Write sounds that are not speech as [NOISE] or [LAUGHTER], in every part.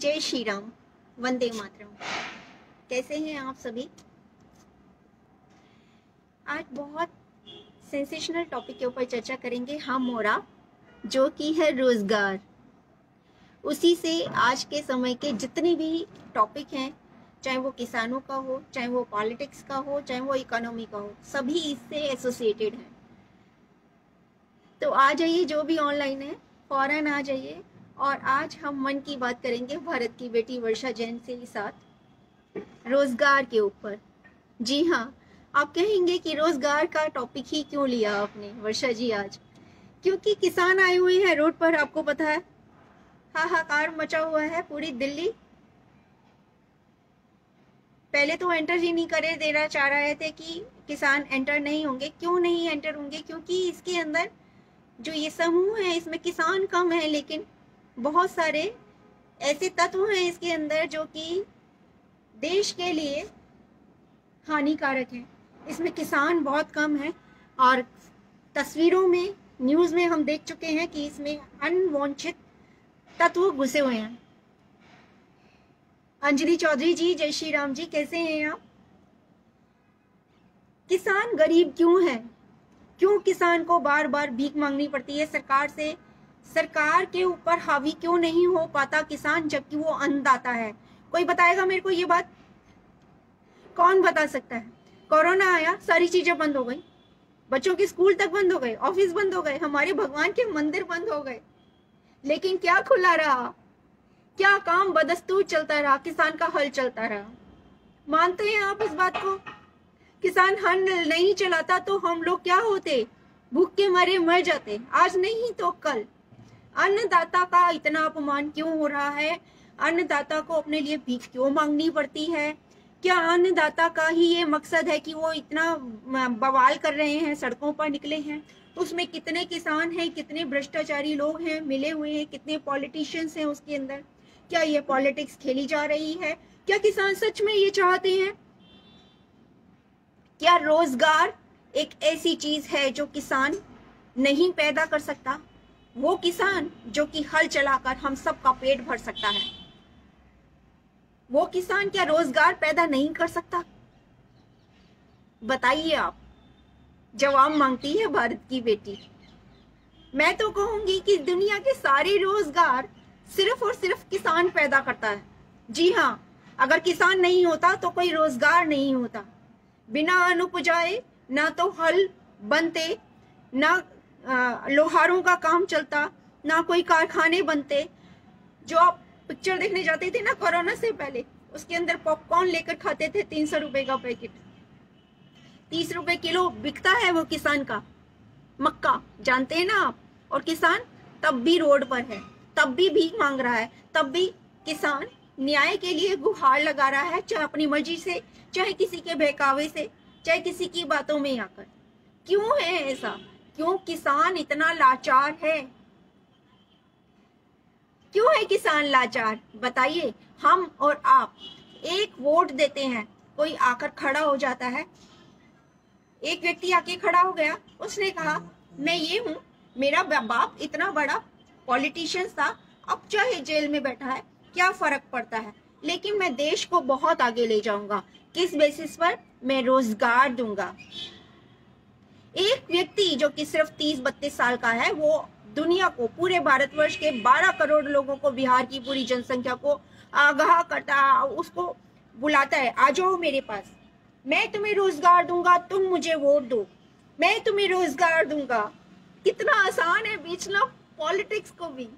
जय श्री राम वंदे मातरम। कैसे हैं आप सभी? आज बहुत सेंसेशनल टॉपिक के ऊपर चर्चा करेंगे हम और आप, जो कि है रोज़गार। उसी से आज के समय के जितने भी टॉपिक हैं, चाहे वो किसानों का हो, चाहे वो पॉलिटिक्स का हो, चाहे वो इकोनॉमी का हो, सभी इससे एसोसिएटेड हैं। तो आ जाइए, जो भी ऑनलाइन है, फ़ौरन आ जाइए। और आज हम मन की बात करेंगे भारत की बेटी वर्षा जैन से ही साथ, रोज़गार के ऊपर। जी हाँ आप कहेंगे कि रोज़गार का टॉपिक ही क्यों लिया आपने, वर्षा जी आज? क्योंकि किसान आए हुए हैं रोड पर, आपको पता है। हाहाकार मचा हुआ है पूरी दिल्ली। पहले तो एंटर ही नहीं करे देना चाह रहे थे कि किसान एंटर नहीं होंगे। क्यों नहीं एंटर होंगे? क्योंकि इसके अंदर जो ये समूह है, इसमें किसान कम है, लेकिन बहुत सारे ऐसे तत्व हैं इसके अंदर जो कि देश के लिए हानिकारक है। इसमें किसान बहुत कम है और तस्वीरों में, न्यूज़ में हम देख चुके हैं कि इसमें अनवांछित तत्व घुसे हुए हैं। अंजलि चौधरी जी, जय श्री राम जी, कैसे हैं आप? किसान गरीब क्यों है? क्यों किसान को बार बार भीख मांगनी पड़ती है? सरकार से सरकार के ऊपर हावी क्यों नहीं हो पाता किसान जबकि वो अन्नदाता है? कोई बताएगा मेरे को ये बात? कौन बता सकता है? कोरोना आया, सारी चीज़ें बंद हो गई। बच्चों के स्कूल तक बंद हो गए, ऑफ़िस बंद हो गए, हमारे भगवान के मंदिर बंद हो गए। लेकिन क्या खुला रहा? क्या काम बदस्तूर चलता रहा? किसान का हल चलता रहा। मानते हैं आप इस बात को? किसान हल नहीं चलाता तो हम लोग क्या होते? भूख के मारे मर जाते। आज नहीं तो कल। अन्नदाता का इतना अपमान क्यों हो रहा है? अन्नदाता को अपने लिए भीख क्यों मांगनी पड़ती है? क्या अन्नदाता का ही ये मकसद है कि वो इतना बवाल कर रहे हैं, सड़कों पर निकले हैं? उसमें कितने किसान हैं, कितने भ्रष्टाचारी लोग हैं, मिले हुए हैं, कितने पॉलिटिशियंस हैं उसके अंदर? क्या ये पॉलिटिक्स खेली जा रही है? क्या किसान सच में ये चाहते हैं? क्या रोज़गार एक ऐसी चीज़ है जो किसान नहीं पैदा कर सकता? वो किसान जो कि हल चलाकर हम सबका पेट भर सकता है। वो किसान क्या रोज़गार पैदा नहीं कर सकता? बताइए आप। जवाब मांगती है भारत की बेटी। मैं तो कहूँगी कि दुनिया के सारे रोज़गार सिर्फ़ और सिर्फ़ किसान पैदा करता है। जी हाँ अगर किसान नहीं होता तो कोई रोज़गार नहीं होता। बिना अन्न उपजाए ना तो हल बनते, ना लोहारों का काम चलता, ना कोई कारखाने बनते। जो आप पिक्चर देखने जाते थे ना कोरोना से पहले, उसके अंदर पॉपकॉर्न लेकर खाते थे तीन सौ रुपए का पैकेट तीस रुपए किलो बिकता है वो किसान का। मक्का, जानते हैं ना आप? और किसान तब भी रोड पर है, तब भी भीख मांग रहा है, तब भी किसान न्याय के लिए गुहार लगा रहा है, चाहे अपनी मर्ज़ी से, चाहे किसी के बहकावे से, चाहे किसी की बातों में आकर। क्यों है ऐसा? क्यों किसान इतना लाचार है? क्यों है किसान लाचार? बताइए। हम और आप एक वोट देते हैं। कोई आकर खड़ा हो जाता है? एक व्यक्ति आके खड़ा हो गया। उसने कहा, मैं ये हूँ। मेरा बाप इतना बड़ा पॉलिटिशियन था। अब चाहे जेल में बैठा है, क्या फ़र्क पड़ता है? लेकिन मैं देश को बहुत आगे ले जाऊँगा। किस बेसिस पर? मैं रोज़गार दूँगा। एक व्यक्ति जो कि सिर्फ़ तीस बत्तीस साल का है, वो दुनिया को, पूरे भारतवर्ष के 12 करोड़ लोगों को, बिहार की पूरी जनसंख्या को आगाह करता उसको बुलाता है, आ जाओ मेरे पास। मैं तुम्हें रोज़गार दूँगा, तुम मुझे वोट दो। मैं तुम्हें रोज़गार दूँगा। कितना आसान है बेचना पॉलिटिक्स को भी।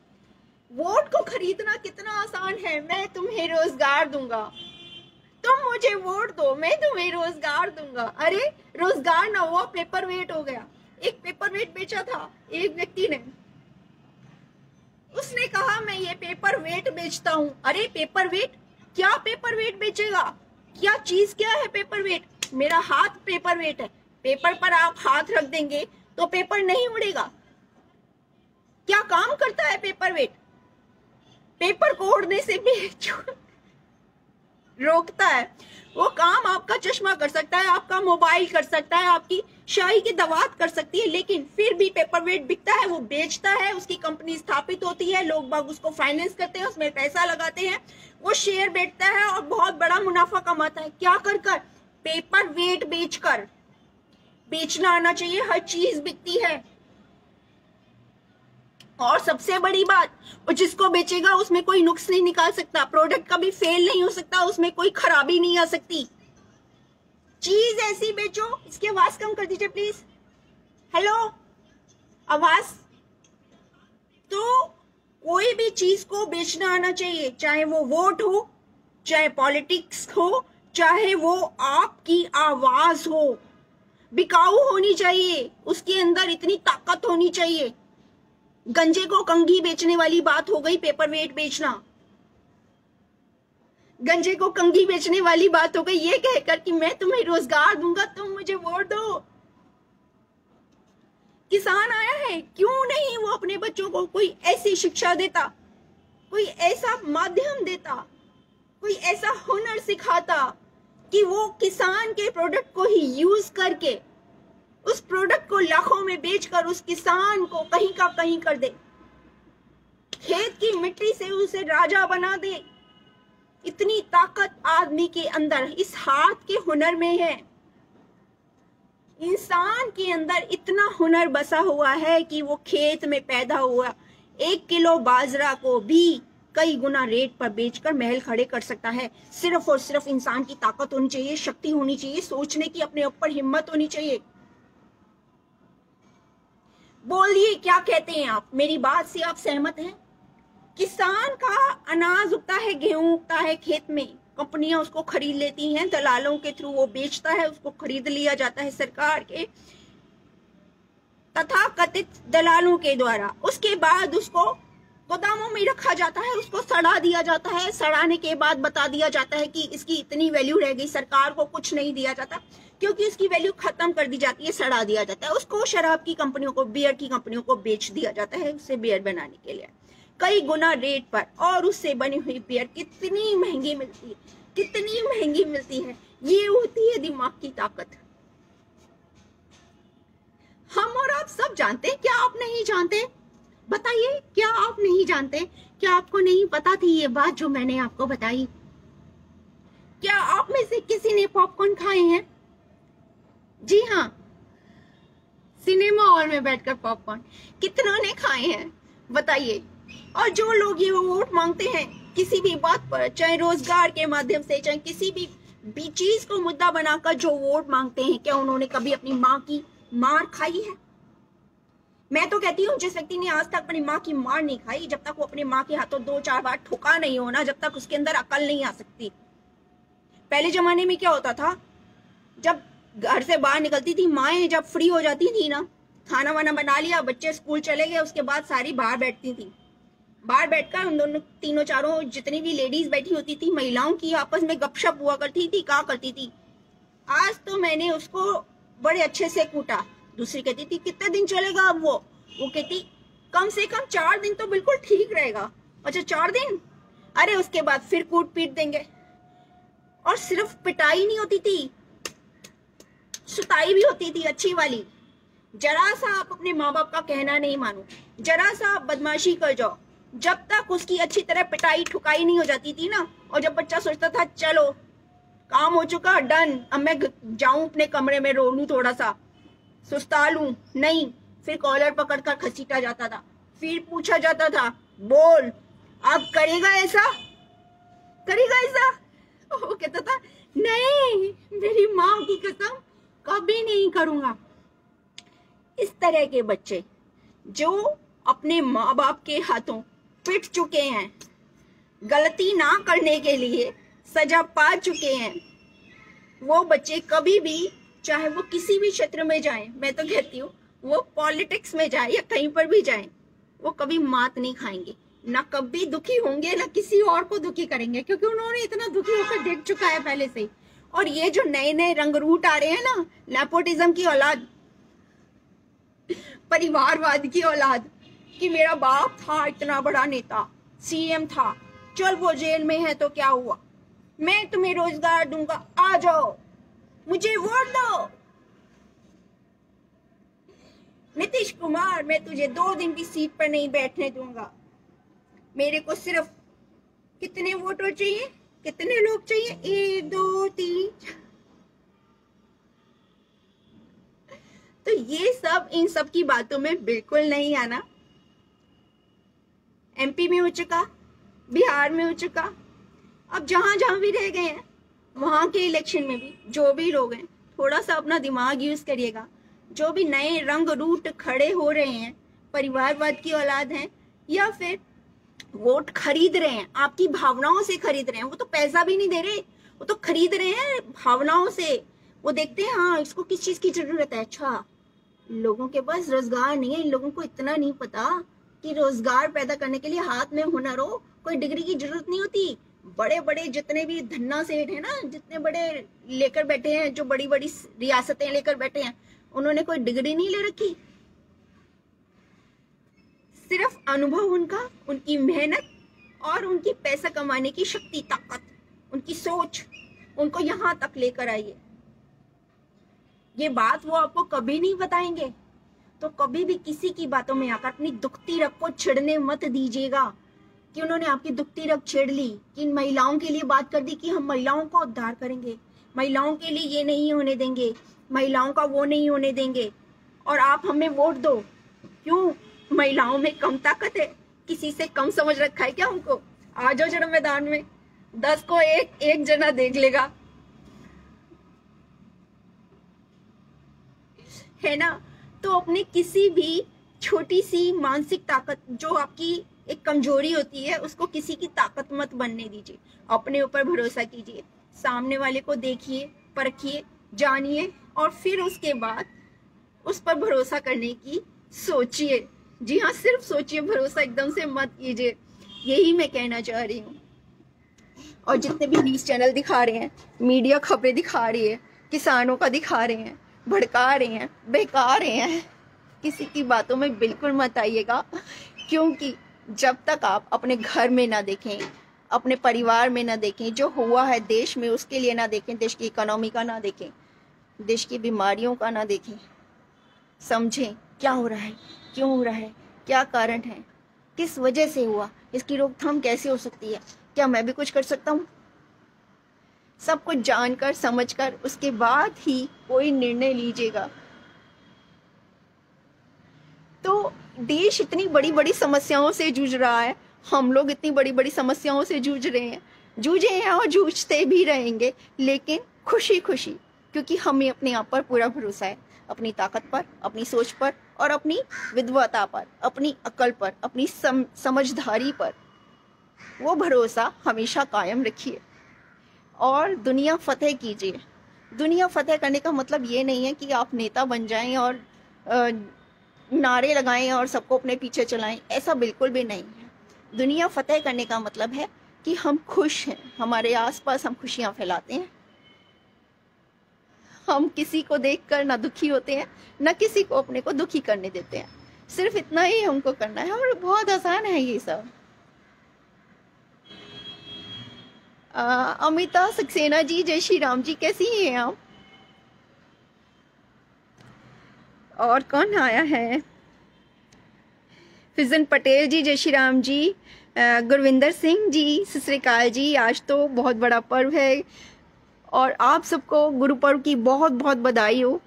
वोट को खरीदना कितना आसान है, मैं तुम्हें रोज़गार दूँगा। तुम मुझे वोट दो, मैं तुम्हें रोज़गार दूँगा। अरे, रोज़गार ना हुआ पेपर वेट हो गया। एक पेपर वेट बेचा था, एक व्यक्ति ने। उसने कहा, मैं ये पेपर वेट बेचता हूँ। अरे पेपर वेट क्या पेपर वेट बेचेगा? क्या चीज़ क्या है पेपर वेट मेरा हाथ पेपर वेट है। पेपर पर आप हाथ रख देंगे तो पेपर नहीं उड़ेगा। क्या काम करता है पेपर वेट पेपर को उड़ने से भी [LAUGHS] रोकता है। वो काम आपका चश्मा कर सकता है, आपका मोबाइल कर सकता है, आपकी शाही की दवात कर सकती है, लेकिन फिर भी पेपर वेट बिकता है, वो बेचता है, उसकी कंपनी स्थापित होती है, लोग बाग उसको फाइनेंस करते हैं, उसमें पैसा लगाते हैं, वो शेयर बेचता है और बहुत बड़ा मुनाफा कमाता है। क्या कर कर? पेपर वेट बेचकर। बेचना आना चाहिए, हर चीज़ बिकती है। और सबसे बड़ी बात जिसको बेचेगा उसमें कोई नुक्स नहीं निकाल सकता प्रोडक्ट कभी फेल नहीं हो सकता, उसमें कोई खराबी नहीं आ सकती। चीज़ ऐसी बेचो, इसकी आवाज़ कम कर दीजिए प्लीज़ हेलो आवाज़? तो कोई भी चीज़ को बेचना आना चाहिए, चाहे वो वोट हो, चाहे पॉलिटिक्स हो, चाहे वो आपकी आवाज़ हो। बिकाऊ होनी चाहिए, उसके अंदर इतनी ताकत होनी चाहिए। गंजे को कंघी बेचने वाली बात हो गई पेपर वेट बेचना। गंजे को कंघी बेचने वाली बात हो गई, ये कहकर कि मैं तुम्हें रोज़गार दूँगा, तुम मुझे वोट दो। किसान आया है, क्यों नहीं वो अपने बच्चों को कोई ऐसी शिक्षा देता, कोई ऐसा माध्यम देता, कोई ऐसा हुनर सिखाता कि वो किसान के प्रोडक्ट को ही यूज़ करके उस प्रोडक्ट को लाखों में बेचकर उस किसान को कहीं का कहीं कर दे। खेत की मिट्टी से उसे राजा बना दे। इतनी ताकत आदमी के अंदर, इस हाथ के हुनर में है। इंसान के अंदर इतना हुनर बसा हुआ है कि वो खेत में पैदा हुआ। एक किलो बाजरा को भी कई गुना रेट पर बेचकर महल खड़े कर सकता है। सिर्फ़ और सिर्फ़ इंसान की ताकत होनी चाहिए, शक्ति होनी चाहिए, सोचने की अपने ऊपर हिम्मत होनी चाहिए। बोलिए, क्या कहते हैं आप? मेरी बात से आप सहमत हैं? किसान का अनाज उगता है, गेहूँ उगता है खेत में। कंपनियाँ उसको खरीद लेती हैं, दलालों के थ्रू वो बेचता है, उसको खरीद लिया जाता है सरकार के तथा कथित दलालों के द्वारा। उसके बाद उसको में रखा जाता है, उसको सड़ा दिया जाता है। सड़ाने के बाद बता दिया जाता है कि इसकी इतनी वैल्यू रह गई, सरकार को कुछ नहीं दिया जाता, क्योंकि उसकी वैल्यू खत्म कर दी जाती है, सड़ा दिया जाता है। उसको शराब की कंपनियों को बियर की कंपनियों को बेच दिया जाता है, उससे बियर बनाने के लिए। कई गुना रेट पर, और उससे बनी हुई बियर कितनी महँगी मिलती है, कितनी महँगी मिलती है, ये होती है दिमाग की ताकत। हम और आप सब जानते हैं, क्या आप नहीं जानते? बताइए, क्या आप नहीं जानते? क्या आपको नहीं पता थी ये बात जो मैंने आपको बताई? क्या आप में से किसी ने पॉपकॉर्न खाए हैं? जी हाँ सिनेमा हॉल में बैठकर पॉपकॉर्न कितनों ने खाए हैं? बताइए। और जो लोग ये वोट मांगते हैं, किसी भी बात पर, चाहे रोज़गार के माध्यम से, चाहे किसी भी भी चीज़ को मुद्दा बनाकर जो वोट मांगते हैं, क्या उन्होंने कभी अपनी माँ की मार खाई है? मैं तो कहती हूँ, जिस व्यक्ति ने आज तक अपनी माँ की मार नहीं खाई, जब तक वो अपनी माँ के हाथों दो चार बार ठुका नहीं होना जब तक उसके अंदर अकल नहीं आ सकती। पहले जमाने में क्या होता था? जब घर से बाहर निकलती थी माए जब फ्री हो जाती थी ना, खाना वाना बना लिया, बच्चे स्कूल चले गए, उसके बाद सारी बाहर बैठती थी। बाहर बैठकर उन दोनों, तीनों चारों, जितनी भी लेडीज़ बैठी होती थी, महिलाओं की आपस में गपशप हुआ करती थी, कहा करती थी। आज तो मैंने उसको बड़े अच्छे से कूटा। दूसरी कहती थी, कितने दिन चलेगा अब वो? वो कहती, कम से कम चार दिन तो बिल्कुल ठीक रहेगा। अच्छा चार दिन? अरे, उसके बाद फिर कूट पीट देंगे। और सिर्फ़ पिटाई नहीं होती थी, सुताई भी होती थी अच्छी वाली। जरा सा आप अपने माँ बाप का कहना नहीं मानो, जरा सा आप बदमाशी कर जाओ। जब तक उसकी अच्छी तरह पिटाई ठुकाई नहीं हो जाती थी ना, और जब बच्चा सोचता था, चलो, काम हो चुका, डन, अब मैं जाऊँ अपने कमरे में, रो लू थोड़ा सा। सुस्ता लू नहीं, फिर कॉलर पकड़कर खसीटा जाता था। फिर पूछा जाता था, बोल, अब करेगा ऐसा? करेगा ऐसा? वो कहता था, नहीं, मेरी माँ की कसम कभी नहीं करूँगा। इस तरह के बच्चे, जो अपने माँ बाप के हाथों पिट चुके हैं, गलती ना करने के लिए सजा पा चुके हैं, वो बच्चे कभी भी चाहे वो किसी भी क्षेत्र में जाए, मैं तो कहती हूँ, वो पॉलिटिक्स में जाए या कहीं पर भी जाए, वो कभी मात नहीं खाएँगे। ना कभी दुखी होंगे, ना किसी और को दुखी करेंगे, क्योंकि उन्होंने इतना दुखी होकर देख चुका है पहले से और ये जो नए नए रंग रूट आ रहे हैं ना नेपोटिज्म की औलाद, परिवारवाद की औलाद, कि मेरा बाप था इतना बड़ा नेता सीएम था, चल वो जेल में है तो क्या हुआ? मैं तुम्हें रोज़गार दूँगा, आ जाओ। मुझे वोट दो। नीतीश कुमार, मैं तुझे दो दिन की सीट पर नहीं बैठने दूँगा। मेरे को सिर्फ़ कितने वोटर चाहिए? कितने लोग चाहिए? एक, दो, तीन तो ये सब इन सब की बातों में बिल्कुल नहीं आना। एमपी में हो चुका, बिहार में हो चुका। अब जहाँ जहाँ भी रह गए हैं वहाँ के इलेक्शन में भी जो भी लोग हैं थोड़ा सा अपना दिमाग यूज़ करिएगा। जो भी नए रंग रूट खड़े हो रहे हैं, परिवारवाद की औलाद हैं, या फिर वोट खरीद रहे हैं, आपकी भावनाओं से खरीद रहे हैं, वो तो पैसा भी नहीं दे रहे, वो तो खरीद रहे हैं भावनाओं से। वो देखते हैं हाँ इसको किस चीज़ की ज़रूरत है? अच्छा लोगों के पास रोज़गार नहीं है, इन लोगों को इतना नहीं पता कि रोज़गार पैदा करने के लिए हाथ में हुनर हो, कोई डिग्री की ज़रूरत नहीं होती। बड़े बड़े जितने भी धन्ना सेठ है ना, जितने बड़े लेकर बैठे हैं, जो बड़ी बड़ी रियासतें लेकर बैठे हैं, उन्होंने कोई डिग्री नहीं ले रखी। सिर्फ़ अनुभव उनका, उनकी मेहनत और उनकी पैसा कमाने की शक्ति, ताकत, उनकी सोच, उनको यहाँ तक लेकर आइए ये बात वो आपको कभी नहीं बताएँगे। तो कभी भी किसी की बातों में आकर अपनी दुखती रख को छिड़ने मत दीजिएगा। कि उन्होंने आपकी दुखती रख छेड़ ली, कि इन महिलाओं के लिए बात कर दी कि हम महिलाओं को उद्धार करेंगे। महिलाओं के लिए ये नहीं होने देंगे। महिलाओं का वो नहीं होने देंगे। और आप हमें वोट दो। क्यों? महिलाओं में कम ताकत है। किसी से कम समझ रखा है क्या हमको आ जाओ जरा मैदान में। दस को एक एक जना देख लेगा। है ना? तो अपने किसी भी छोटी सी मानसिक ताकत, जो आपकी एक कमज़ोरी होती है, उसको किसी की ताकत मत बनने दीजिए। अपने ऊपर भरोसा कीजिए। सामने वाले को देखिए, परखिए, जानिए और फिर उसके बाद उस पर भरोसा करने की सोचिए। जी हाँ सिर्फ़ सोचिए, भरोसा एकदम से मत कीजिए। यही मैं कहना चाह रही हूँ। और जितने भी न्यूज़ चैनल दिखा रहे हैं मीडिया खबरें दिखा रही है, किसानों का दिखा रहे हैं, भड़का रहे हैं बेकार रहे हैं, किसी की बातों में बिल्कुल मत आइएगा, क्योंकि जब तक आप अपने घर में ना देखें, अपने परिवार में ना देखें, जो हुआ है देश में, उसके लिए ना देखें, देश की इकोनॉमी का ना देखें, देश की बीमारियों का ना देखें। समझें, क्या हो रहा है, क्यों हो रहा है, क्या कारण है, किस वजह से हुआ, इसकी रोकथाम कैसे हो सकती है, क्या मैं भी कुछ कर सकता हूँ? सब कुछ जानकर, समझकर, उसके बाद ही कोई निर्णय लीजिएगा। तो देश इतनी बड़ी बड़ी समस्याओं से जूझ रहा है। हम लोग इतनी बड़ी बड़ी समस्याओं से जूझ रहे हैं। जूझे हैं और जूझते भी रहेंगे लेकिन खुशी खुशी क्योंकि हमें अपने आप पर पूरा भरोसा है। अपनी ताकत पर अपनी सोच पर और अपनी विद्वता पर अपनी अकल पर अपनी सम, समझदारी पर। वो भरोसा हमेशा कायम रखिए। और दुनिया फतेह कीजिए। दुनिया फतेह करने का मतलब ये नहीं है कि आप नेता बन जाएँ और नारे लगाएँ और सबको अपने पीछे चलाएँ, ऐसा बिल्कुल भी नहीं है। दुनिया फतेह करने का मतलब है कि हम खुश हैं, हमारे आसपास हम खुशियाँ फैलाते हैं। हम किसी को देखकर ना दुखी होते हैं, ना किसी को अपने को दुखी करने देते हैं। सिर्फ़ इतना ही हमको करना है और बहुत आसान है ये सब। अमिता सक्सेना जी, जय श्री राम जी, कैसी हैं आप? और कौन आया है? फिजन पटेल जी, जय श्री राम जी। गुरविंदर सिंह जी सतरीकाल जी, आज तो बहुत बड़ा पर्व है। और आप सबको गुरु पर्व की बहुत बहुत बधाई हो।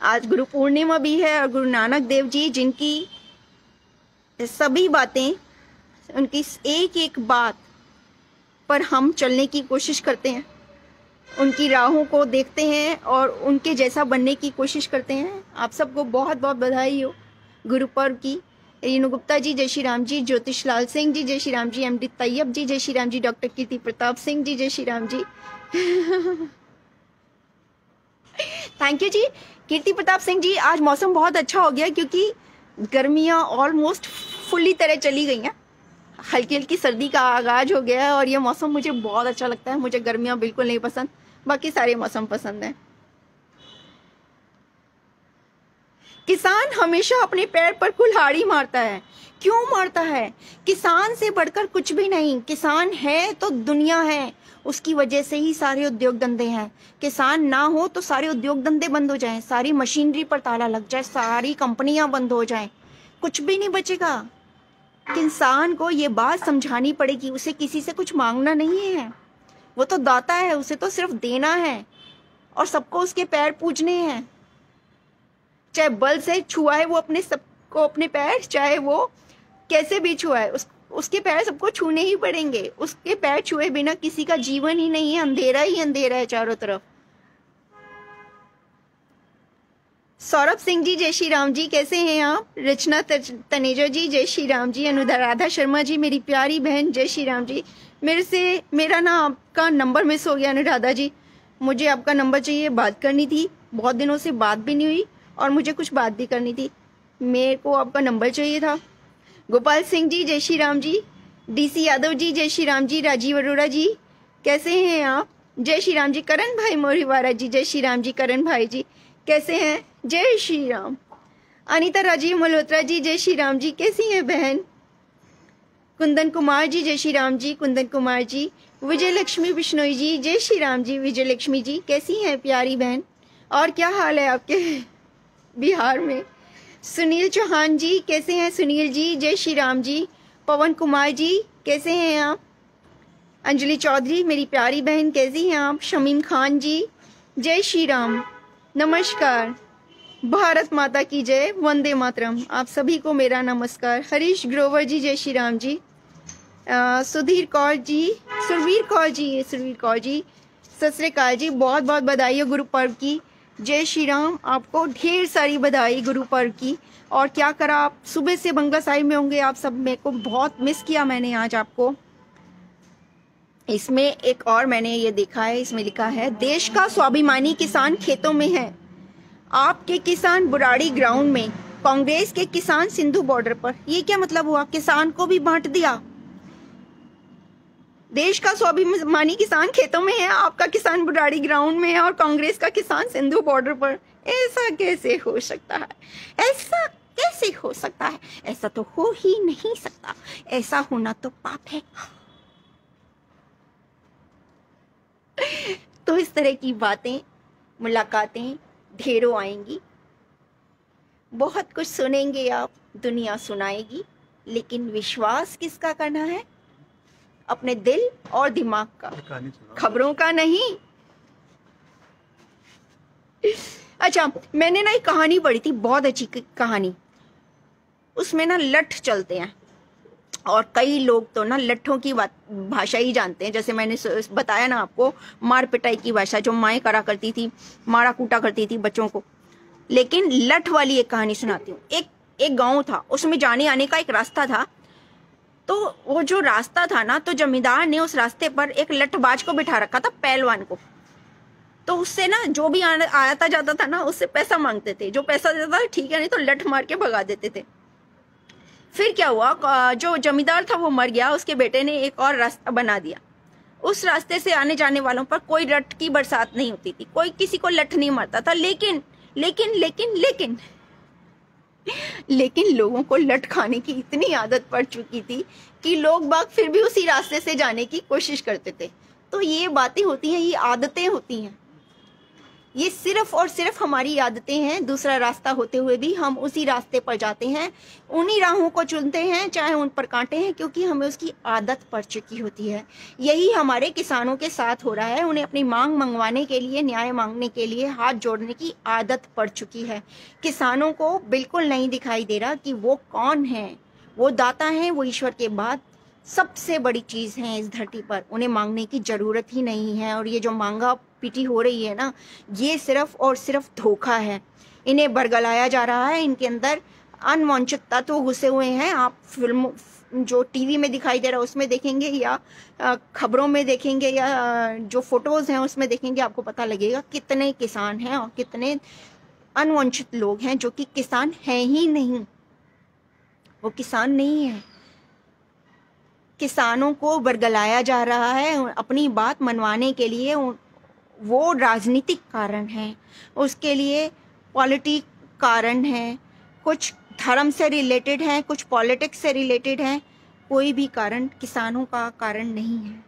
आज गुरु पूर्णिमा भी है और गुरु नानक देव जी, जिनकी सभी बातें, उनकी एक एक बात पर हम चलने की कोशिश करते हैं। उनकी राहों को देखते हैं और उनके जैसा बनने की कोशिश करते हैं। आप सबको बहुत बहुत बधाई हो गुरु पर्व की। रेणु गुप्ता जी, जय श्री राम जी, ज्योतिष लाल सिंह जी, जय श्री राम जी, एम डी तैयब जी, जय श्री राम जी, डॉक्टर कीर्ति प्रताप सिंह जी, जय श्री राम जी। [LAUGHS] थैंक यू जी। कीर्ति प्रताप सिंह जी, आज मौसम बहुत अच्छा हो गया क्योंकि गर्मियाँ ऑलमोस्ट फुल्ली तरह चली गई हैं। हल्की हल्की सर्दी का आगाज़ हो गया है और ये मौसम मुझे बहुत अच्छा लगता है। मुझे गर्मियाँ बिल्कुल नहीं पसंद। बाकी सारे मौसम पसंद हैं। किसान हमेशा अपने पैर पर कुल्हाड़ी मारता है। क्यों मारता है? किसान से बढ़कर कुछ भी नहीं। किसान है तो दुनिया है। उसकी वजह से ही सारे उद्योग धंधे हैं। किसान ना हो तो सारे उद्योग धंधे बंद हो जाएँ। सारी मशीनरी पर ताला लग जाए। सारी कंपनियाँ बंद हो जाएँ। कुछ भी नहीं बचेगा। इंसान को ये बात समझानी पड़ेगी, उसे किसी से कुछ मांगना नहीं है। वो तो दाता है, उसे तो सिर्फ़ देना है, और सबको उसके पैर पूजने हैं। चाहे बल से छुआ है वो अपने सबको अपने पैर, चाहे वो कैसे भी छुआ है, उस, उसके पैर सबको छूने ही पड़ेंगे। उसके पैर छुए बिना किसी का जीवन ही नहीं है, अंधेरा ही अंधेरा है चारों तरफ़। सौरभ सिंह जी, जय श्री राम जी, कैसे हैं आप? रचना तनेजा जी, जय श्री राम जी, अनुदा राधा शर्मा जी, मेरी प्यारी बहन, जय श्री राम जी। मेरे से, मेरा ना आपका नंबर मिस हो गया अनुराधा जी। मुझे आपका नंबर चाहिए, बात करनी थी। बहुत दिनों से बात भी नहीं हुई और मुझे कुछ बात भी करनी थी। मेरे को आपका नंबर चाहिए था। गोपाल सिंह जी, जय श्री राम जी। डीसी यादव जी, जय श्री राम जी। राजीव अरोड़ा जी, कैसे हैं आप? जय श्री राम जी। करण भाई मोरीवारा जी, जय श्री राम जी। करण भाई जी, कैसे हैं? जय श्री राम अनिता राजीव मल्होत्रा जी, जय श्री राम जी, कैसी हैं बहन? कुंदन कुमार जी, जय श्री राम जी, कुंदन कुमार जी विजय लक्ष्मी बिश्नोई जी, जय श्री राम जी विजय लक्ष्मी जी, कैसी हैं प्यारी बहन? और क्या हाल है आपके बिहार में? सुनील चौहान जी, कैसे हैं सुनील जी, जय श्री राम जी, पवन कुमार जी, कैसे हैं आप? अंजलि चौधरी, मेरी प्यारी बहन, कैसी हैं आप? शमीम खान जी, जय श्री राम नमस्कार। भारत माता की जय, वंदे मातरम। आप सभी को मेरा नमस्कार। हरीश ग्रोवर जी, जय श्री राम जी। सुधीर कौर जी, सुरवीर कौर जी, सुरवीर कौर जी, सत जी बहुत बहुत बधाई है गुरु पर्व की। जय श्री राम। आपको ढेर सारी बधाई गुरु पर्व की। और क्या करा आप? सुबह से बंगा साहिब में होंगे। आप सब मेरे को बहुत मिस किया मैंने आज आपको। इसमें एक और मैंने ये देखा है। इसमें लिखा है, देश का स्वाभिमानी किसान खेतों में है। आपके किसान बुराड़ी ग्राउंड में, कांग्रेस के किसान सिंधु बॉर्डर पर। ये क्या मतलब हुआ? किसान को भी बांट दिया? देश का स्वाभिमानी किसान खेतों में है, आपका किसान बुराड़ी ग्राउंड में है और कांग्रेस का किसान सिंधु बॉर्डर पर। ऐसा कैसे हो सकता है? ऐसा कैसे हो सकता है? ऐसा तो हो ही नहीं सकता। ऐसा होना तो पाप है। तो इस तरह की बातें, मुलाकातें ढेरों आएँगी। बहुत कुछ सुनेंगे आप दुनिया सुनाएगी लेकिन विश्वास किसका करना है? अपने दिल और दिमाग का। खबरों का नहीं। अच्छा मैंने ना एक कहानी पढ़ी थी बहुत अच्छी कहानी। उसमें ना लठ चलते हैं। और कई लोग तो ना लट्ठों की भाषा ही जानते हैं। जैसे मैंने बताया ना आपको मार पिटाई की भाषा जो माएँ करा करती थी मारा कूटा करती थी बच्चों को। लेकिन लठ वाली एक कहानी सुनाती हूँ। एक एक गाँव था, उसमें जाने आने का एक रास्ता था। तो वो जो रास्ता था ना तो जमींदार ने उस रास्ते पर एक लठबाज को बिठा रखा था, पहलवान को। तो उससे ना, जो भी आता जाता था ना, उससे पैसा मांगते थे। जो पैसा देता था, ठीक है, नहीं तो लठ मार के भगा देते थे। फिर क्या हुआ? जो जमींदार था वो मर गया, उसके बेटे ने एक और रास्ता बना दिया। उस रास्ते से आने जाने वालों पर कोई लठ की बरसात नहीं होती थी। कोई किसी को लठ नहीं मरता था। लेकिन लेकिन लेकिन लेकिन लेकिन लोगों को लट खाने की इतनी आदत पड़ चुकी थी कि लोग बाग फिर भी उसी रास्ते से जाने की कोशिश करते थे। तो ये बातें होती हैं, ये आदतें होती हैं। ये सिर्फ़ और सिर्फ़ हमारी आदतें हैं। दूसरा रास्ता होते हुए भी हम उसी रास्ते पर जाते हैं। उन्हीं राहों को चुनते हैं, चाहे उन पर कांटे हैं, क्योंकि हमें उसकी आदत पड़ चुकी होती है। यही हमारे किसानों के साथ हो रहा है। उन्हें अपनी मांग मंगवाने के लिए, न्याय मांगने के लिए हाथ जोड़ने की आदत पड़ चुकी है। किसानों को बिल्कुल नहीं दिखाई दे रहा कि वो कौन है। वो दाता है, वो ईश्वर के बाद सबसे बड़ी चीज़ है इस धरती पर। उन्हें मांगने की ज़रूरत ही नहीं है और ये जो मांगा पीटी हो रही है ना, ये सिर्फ़ और सिर्फ़ धोखा है। इन्हें बरगलाया जा रहा है, इनके अंदर अनवांछित तत्व घुसे हुए हैं। आप फ़िल्म, जो टीवी में दिखाई दे रहा है, उसमें देखेंगे या खबरों में देखेंगे या जो फ़ोटोज़ हैं, उसमें देखेंगे, आपको पता लगेगा कितने किसान हैं और कितने अनवांछित लोग हैं, जो कि किसान हैं ही नहीं। वो किसान नहीं है। किसानों को बरगलाया जा रहा है, अपनी बात मनवाने के लिए वो राजनीतिक कारण है। उसके लिए पॉलिटिक कारण है। कुछ धर्म से रिलेटेड हैं, कुछ पॉलिटिक्स से रिलेटेड है, कोई भी कारण किसानों का कारण नहीं है।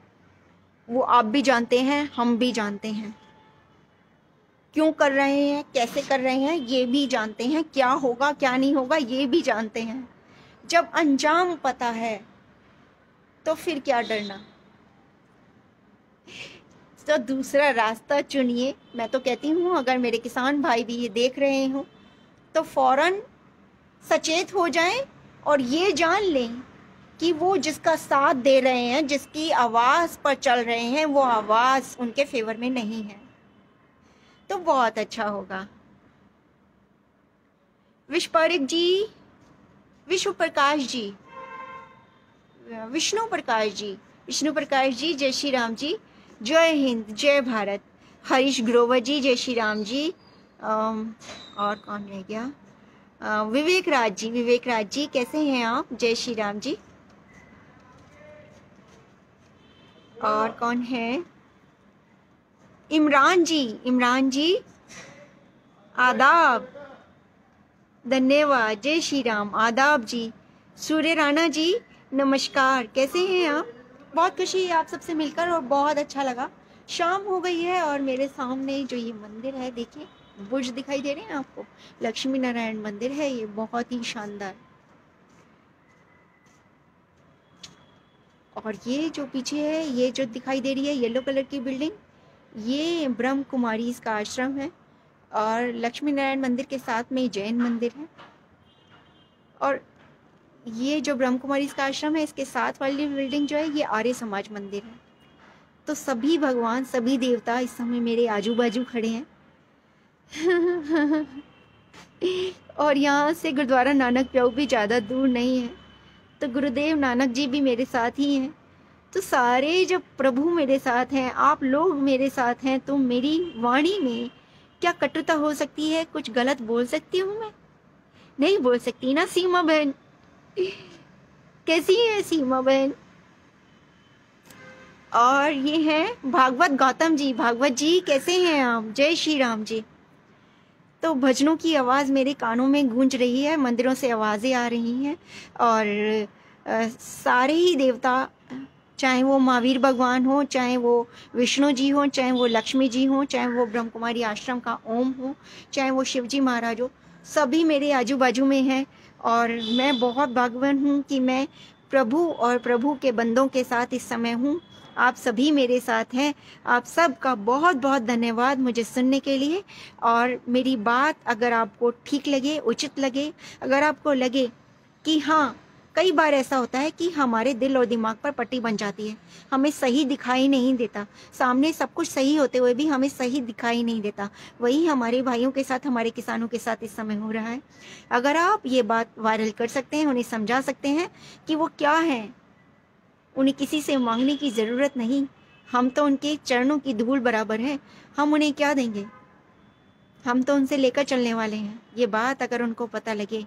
वो आप भी जानते हैं, हम भी जानते हैं। क्यों कर रहे हैं, कैसे कर रहे हैं, ये भी जानते हैं। क्या होगा, क्या नहीं होगा, ये भी जानते हैं। जब अंजाम पता है तो फिर क्या डरना? तो दूसरा रास्ता चुनिए। मैं तो कहती हूँ, अगर मेरे किसान भाई भी ये देख रहे हो तो फ़ौरन सचेत हो जाएँ और ये जान लें कि वो जिसका साथ दे रहे हैं, जिसकी आवाज़ पर चल रहे हैं, वो आवाज़ उनके फेवर में नहीं है। तो बहुत अच्छा होगा। विश्व जी विश्व प्रकाश जी विष्णु प्रकाश जी, विष्णु प्रकाश जी, जय श्री राम जी, जय हिंद, जय भारत। हरीश ग्रोवर जी, जय श्री राम जी और कौन रह गया? विवेक राज जी, विवेक राज जी, कैसे हैं आप? जय श्री राम जी। और कौन है? इमरान जी इमरान जी, आदाब। धन्यवाद, जय श्री राम। आदाब जी। सूर्य राणा जी नमस्कार, कैसे हैं आप? बहुत खुशी है आप सबसे मिलकर और बहुत अच्छा लगा। शाम हो गई है और मेरे सामने जो ये मंदिर है, देखिए, बुर्ज दिखाई दे रहे हैं आपको। लक्ष्मी नारायण मंदिर है, ये बहुत ही शानदार। और ये जो पीछे है, ये जो दिखाई दे रही है, येलो कलर की बिल्डिंग, ये ब्रह्म कुमारी इसका आश्रम है। और लक्ष्मी नारायण मंदिर के साथ में जैन मंदिर है। और ये जो ब्रह्म कुमारी इसका आश्रम है, इसके साथ वाली बिल्डिंग जो है, ये आर्य समाज मंदिर है। तो सभी भगवान, सभी देवता इस समय मेरे आजू बाजू खड़े हैं। [LAUGHS] और यहाँ से गुरुद्वारा नानक प्याऊ भी ज़्यादा दूर नहीं है। तो गुरुदेव नानक जी भी मेरे साथ ही हैं। तो सारे जब प्रभु मेरे साथ हैं, आप लोग मेरे साथ हैं तो मेरी वाणी में क्या कटुता हो सकती है? कुछ गलत बोल सकती हूँ मैं? नहीं बोल सकती ना, सीमा बहन। कैसी है सीमा बहन? और ये हैं भागवत गौतम जी। भागवत जी कैसे हैं आप? जय श्री राम जी। तो भजनों की आवाज़ मेरे कानों में गूंज रही है मंदिरों से आवाज़ें आ रही हैं और आ, सारे ही देवता चाहे वो महावीर भगवान हो चाहे वो विष्णु जी हो चाहे वो लक्ष्मी जी हो चाहे वो ब्रह्म कुमारी आश्रम का ओम हो चाहे वो शिव जी महाराज हो सभी मेरे आजू बाजू में हैं। और मैं बहुत भागवान हूँ कि मैं प्रभु और प्रभु के बंदों के साथ इस समय हूँ। आप सभी मेरे साथ हैं। आप सब का बहुत बहुत धन्यवाद मुझे सुनने के लिए। और मेरी बात अगर आपको ठीक लगे, उचित लगे, अगर आपको लगे कि हाँ कई बार ऐसा होता है कि हमारे दिल और दिमाग पर पट्टी बन जाती है। हमें सही दिखाई नहीं देता। सामने सब कुछ सही होते हुए भी हमें सही दिखाई नहीं देता। वही हमारे भाइयों के साथ, हमारे किसानों के साथ इस समय हो रहा है। अगर आप ये बात वायरल कर सकते हैं, उन्हें समझा सकते हैं कि वो क्या है, उन्हें किसी से मांगने की ज़रूरत नहीं। हम तो उनके चरणों की धूल बराबर है। हम उन्हें क्या देंगे? हम तो उनसे लेकर चलने वाले हैं। ये बात अगर उनको पता लगे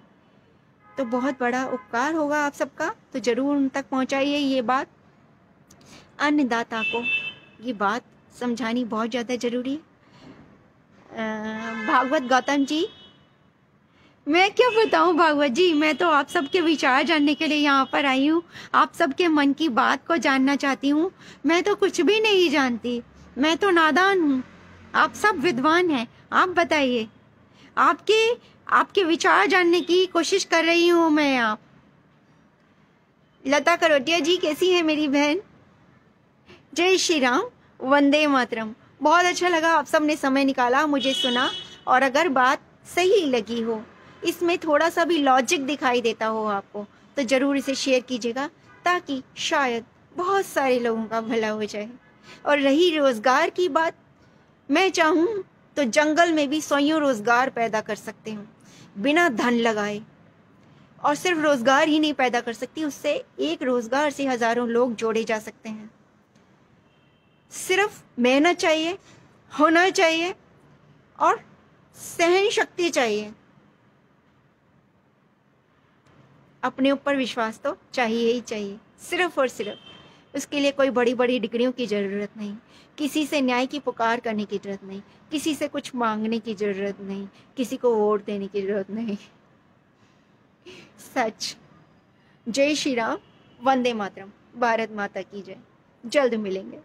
तो बहुत बड़ा उपकार होगा आप सबका। तो ज़रूर उन तक पहुंचाइए ये बात। अन्नदाता को ये बात समझानी बहुत ज़्यादा ज़रूरी है। भागवत गौतम जी, मैं क्या बताऊँ भागवत जी? मैं तो आप सबके विचार जानने के लिए यहाँ पर आई हूँ। आप सबके मन की बात को जानना चाहती हूँ। मैं तो कुछ भी नहीं जानती। मैं तो नादान हूँ। आप सब विद्वान हैं। आप बताइए, आपके आपके विचार जानने की कोशिश कर रही हूँ मैं आप। लता करोटिया जी, कैसी है मेरी बहन? जय श्री राम वंदे मातरम। बहुत अच्छा लगा आप सबने समय निकाला मुझे सुना, और अगर बात सही लगी हो, इसमें थोड़ा सा भी लॉजिक दिखाई देता हो आपको तो ज़रूर इसे शेयर कीजिएगा, ताकि शायद बहुत सारे लोगों का भला हो जाए। और रही रोज़गार की बात, मैं चाहूँ तो जंगल में भी स्वयं रोज़गार पैदा कर सकते हूँ। बिना धन लगाए। और सिर्फ़ रोज़गार ही नहीं पैदा कर सकती, उससे एक रोज़गार से हज़ारों लोग जोड़े जा सकते हैं। सिर्फ़ मेहनत चाहिए होना चाहिए और सहन शक्ति चाहिए। अपने ऊपर विश्वास तो चाहिए ही चाहिए, सिर्फ़ और सिर्फ़। उसके लिए कोई बड़ी बड़ी डिग्रियों की ज़रूरत नहीं, किसी से न्याय की पुकार करने की ज़रूरत नहीं। किसी से कुछ मांगने की ज़रूरत नहीं, किसी को वोट देने की ज़रूरत नहीं। सच। जय श्री राम, वंदे मातरम। भारत माता की जय। जल्द मिलेंगे।